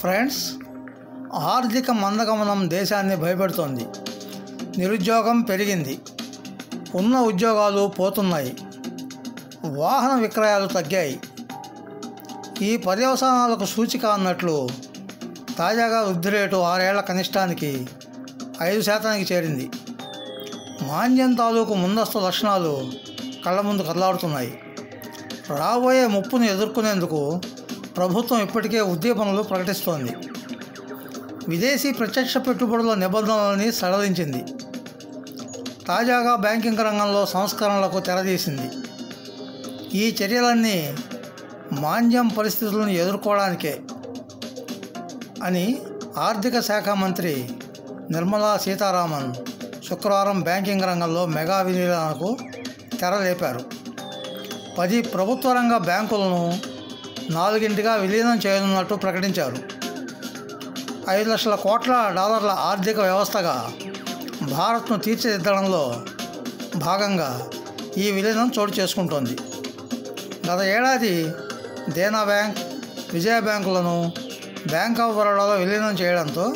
Friends ఆర్థిక మందగమనం దేశాన్ని భయపెడుతోంది. నిరుద్యోగం పెరిగింది. ఉన్న ఉద్యోగాలు పోతున్నాయి. వాహన విక్రయాలు తగ్గాయి. ఈ పర్యవసానాలకు సూచిక అన్నట్లు తాజాగా వృద్ధి రేటు ఆరేళ్ళ కనిష్టానికి ఐదు శాతానికి చేరింది. మాంద్యం తాలూకు ముందస్తు లక్షణాలు కళ్ళ ముందు కదలాడుతున్నాయి. రాబోయే ముప్పును ఎదుర్కొనేందుకు ప్రభుత్వం ఇప్పటికే ఉద్దీపనలు ప్రకటిస్తోంది. విదేశీ ప్రత్యక్ష పెట్టుబడుల నిబంధనలని సడలించింది. తాజాగా బ్యాంకింగ్ రంగంలో సంస్కరణలకు తెరదీసింది ఈ చర్యలన్నీ మాంద్యం పరిస్థితులను ఎదుర్కోవడానికే అని ఆర్థిక శాఖ మంత్రి నిర్మలా సీతారామన్ శుక్రవారం బ్యాంకింగ్ రంగంలో మెగా విలీనాలకు తెరలేపారు. పది ప్రభుత్వ రంగ బ్యాంకులను నాలుగింటిగా విలీనం చేయనున్నట్టు ప్రకటించారు. ఐదు లక్షల కోట్ల డాలర్ల ఆర్థిక వ్యవస్థగా భారత్ను తీర్చిదిద్దడంలో భాగంగా ఈ విలీనం చోటు చేసుకుంటోంది. గత ఏడాది దేనా బ్యాంక్ విజయ బ్యాంకులను బ్యాంక్ ఆఫ్ బరోడాలో విలీనం చేయడంతో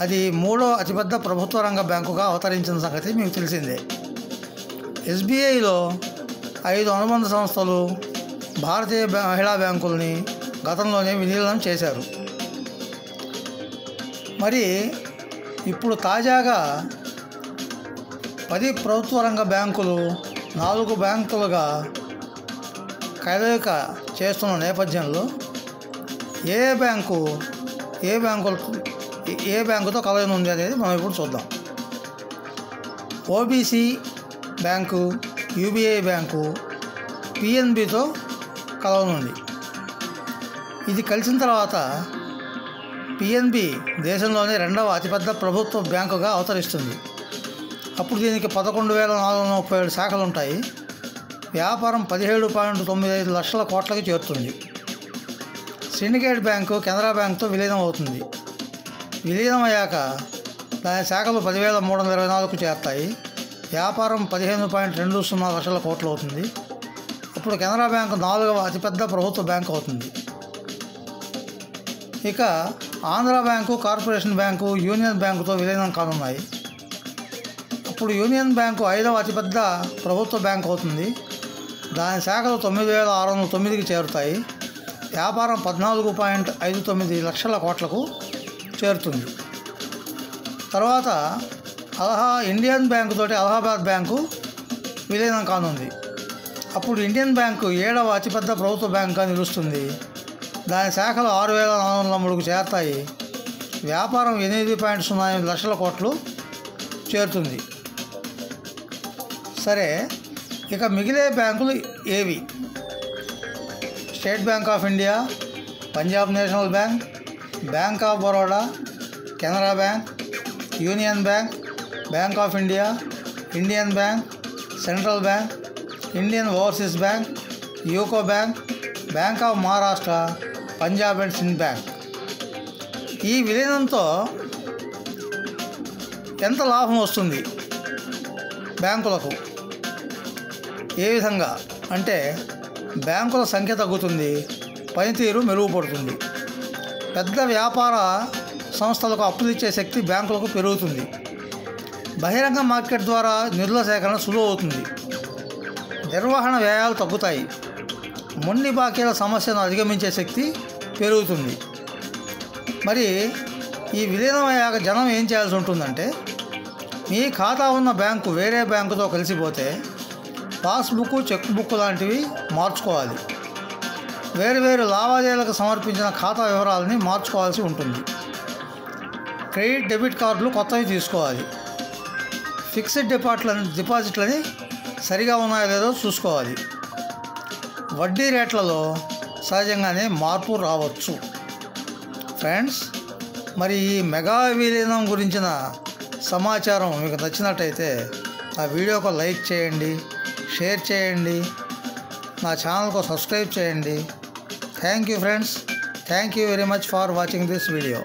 అది మూడో అతిపెద్ద ప్రభుత్వ రంగ బ్యాంకుగా అవతరించిన సంగతి మీకు తెలిసిందే. ఎస్బీఐలో ఐదు అనుబంధ సంస్థలు భారతీయ మహిళా బ్యాంకుల్ని గతంలోనే విలీనం చేశారు. మరి ఇప్పుడు తాజాగా పది ప్రభుత్వ రంగ బ్యాంకులు నాలుగు బ్యాంకులుగా కలయిక చేస్తున్న నేపథ్యంలో ఏ బ్యాంకు ఏ బ్యాంకులు ఏ బ్యాంకుతో కలయనుంది అనేది మనం ఇప్పుడు చూద్దాం. ఓబీసీ బ్యాంకు యూబీఐ బ్యాంకు పిఎన్బితో కలవనుంది. ఇది కలిసిన తర్వాత పిఎన్బి దేశంలోనే రెండవ అతిపెద్ద ప్రభుత్వ బ్యాంకుగా అవతరిస్తుంది. అప్పుడు దీనికి పదకొండు వేల నాలుగు వందల ముప్పై ఏడు శాఖలు ఉంటాయి వ్యాపారం పదిహేడు పాయింట్ తొమ్మిది ఐదు లక్షల కోట్లకి చేరుతుంది. సిండికేట్ బ్యాంకు కెనరా బ్యాంకుతో విలీనం అవుతుంది విలీనం అయ్యాక దాని శాఖలు పదివేల మూడు వందల ఇరవై నాలుగుకు చేరుతాయి. వ్యాపారం పదిహేను పాయింట్ రెండు సున్నా లక్షల కోట్లు అవుతుంది ఇప్పుడు కెనరా బ్యాంకు నాలుగవ అతిపెద్ద ప్రభుత్వ బ్యాంకు అవుతుంది. ఇక Andhra bank corporation bank union బ్యాంకుతో విలీనం కానున్నాయి. అప్పుడు యూనియన్ బ్యాంకు ఐదవ అతిపెద్ద ప్రభుత్వ బ్యాంకు అవుతుంది. దాని శాఖలు తొమ్మిది వేల ఆరు వందల తొమ్మిదికి చేరుతాయి. వ్యాపారం పద్నాలుగు పాయింట్ ఐదు తొమ్మిది లక్షల కోట్లకు చేరుతుంది. తర్వాత అలహా ఇండియన్ బ్యాంకు తోటి అలహాబాద్ బ్యాంకు విలీనం కానుంది. అప్పుడు ఇండియన్ బ్యాంకు ఏడవ అతిపెద్ద ప్రభుత్వ బ్యాంకుగా నిలుస్తుంది. దాని శాఖలు ఆరు వేల నాలుగు వందల మూడుకు చేరతాయి. వ్యాపారం ఎనిమిది పాయింట్ సున్నా ఎనిమిది లక్షల కోట్లు చేరుతుంది. సరే ఇక మిగిలే బ్యాంకులు ఏవి? State bank of India Punjab national bank bank of Baroda Canara bank union bank bank of India Indian bank central bank Indian overseas bank UCO bank bank of Maharashtra Punjab and Sind bank. ఈ విలీనంతో ఎంత లాభం వస్తుంది బ్యాంకులకు? ఏ విధంగా? అంటే బ్యాంకుల సంఖ్య తగ్గుతుంది పనితీరు మెరుగుపడుతుంది. పెద్ద వ్యాపార సంస్థలకు అప్పులు ఇచ్చే శక్తి బ్యాంకులకు పెరుగుతుంది. బహిరంగ మార్కెట్ ద్వారా నిధుల సేకరణ సులువు అవుతుంది నిర్వహణ వ్యయాలు తగ్గుతాయి. మొండి బాకీల సమస్యను అధిగమించే శక్తి పెరుగుతుంది. మరి ఈ విలీనమయ్యాక జనం ఏం చేయాల్సి ఉంటుందంటే మీ ఖాతా ఉన్న బ్యాంకు వేరే బ్యాంకుతో కలిసిపోతే పాస్బుక్ చెక్ బుక్ లాంటివి మార్చుకోవాలి. వేరువేరు లావాదేవీలకు సమర్పించిన ఖాతా వివరాలని మార్చుకోవాల్సి ఉంటుంది. క్రెడిట్ డెబిట్ కార్డులు కొత్తవి తీసుకోవాలి. ఫిక్స్డ్ డిపాజిట్ల డిపాజిట్లని సరిగా ఉన్నాయో లేదో చూసుకోవాలి. వడ్డీ రేట్లలో సహజంగానే మార్పు రావచ్చు. ఫ్రెండ్స్ మరి ఈ మెగా విలీనం గురించిన సమాచారం మీకు నచ్చినట్టయితే ఆ వీడియోకు లైక్ చేయండి షేర్ చేయండి నా ఛానల్కు సబ్స్క్రైబ్ చేయండి. Thank you friends. Thank you very much for watching this video.